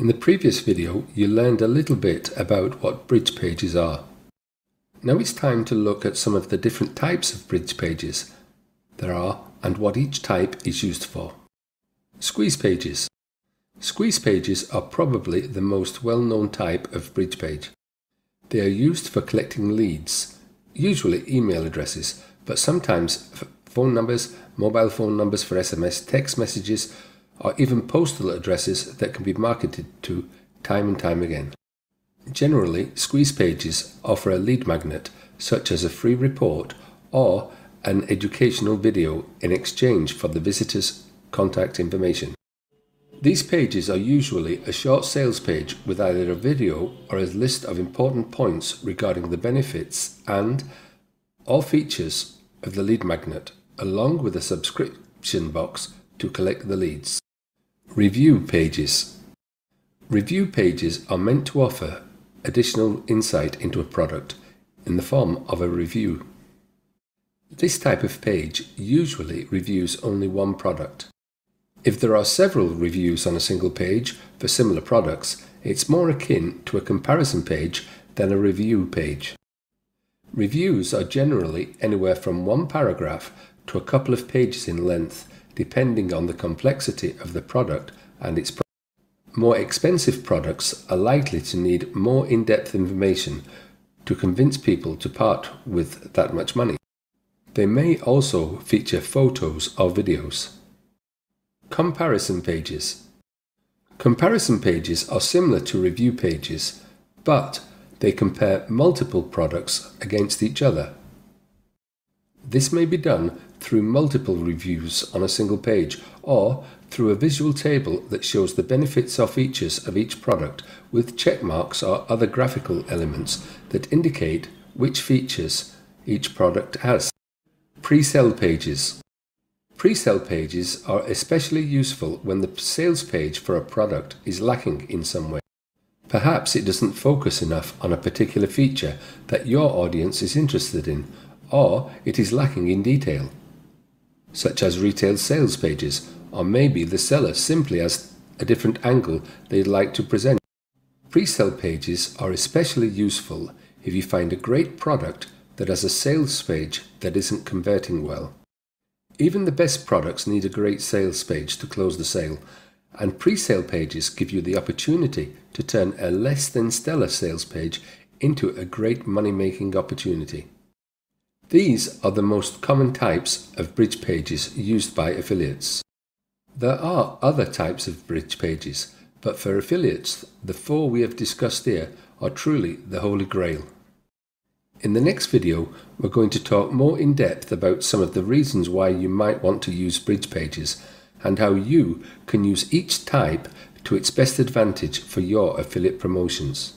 In the previous video, you learned a little bit about what bridge pages are. Now it's time to look at some of the different types of bridge pages there are and what each type is used for. Squeeze pages. Squeeze pages are probably the most well-known type of bridge page. They are used for collecting leads, usually email addresses, but sometimes phone numbers, mobile phone numbers for SMS, text messages, or even postal addresses that can be marketed to time and time again. Generally, squeeze pages offer a lead magnet, such as a free report or an educational video in exchange for the visitor's contact information. These pages are usually a short sales page with either a video or a list of important points regarding the benefits and all features of the lead magnet, along with a subscription box to collect the leads. Review pages. Review pages are meant to offer additional insight into a product in the form of a review. This type of page usually reviews only one product. If there are several reviews on a single page for similar products, it's more akin to a comparison page than a review page. Reviews are generally anywhere from one paragraph to a couple of pages in length, depending on the complexity of the product and its more expensive products are likely to need more in-depth information to convince people to part with that much money. They may also feature photos or videos. Comparison pages. Comparison pages are similar to review pages, but they compare multiple products against each other. This may be done through multiple reviews on a single page or through a visual table that shows the benefits or features of each product with check marks or other graphical elements that indicate which features each product has. Pre-sale pages. Pre-sale pages are especially useful when the sales page for a product is lacking in some way. Perhaps it doesn't focus enough on a particular feature that your audience is interested in, or it is lacking in detail, such as retail sales pages, or maybe the seller simply has a different angle they'd like to present. Pre-sale pages are especially useful if you find a great product that has a sales page that isn't converting well. Even the best products need a great sales page to close the sale, and pre-sale pages give you the opportunity to turn a less than stellar sales page into a great money-making opportunity. These are the most common types of bridge pages used by affiliates. There are other types of bridge pages, but for affiliates, the four we have discussed here are truly the holy grail. In the next video, we're going to talk more in depth about some of the reasons why you might want to use bridge pages and how you can use each type to its best advantage for your affiliate promotions.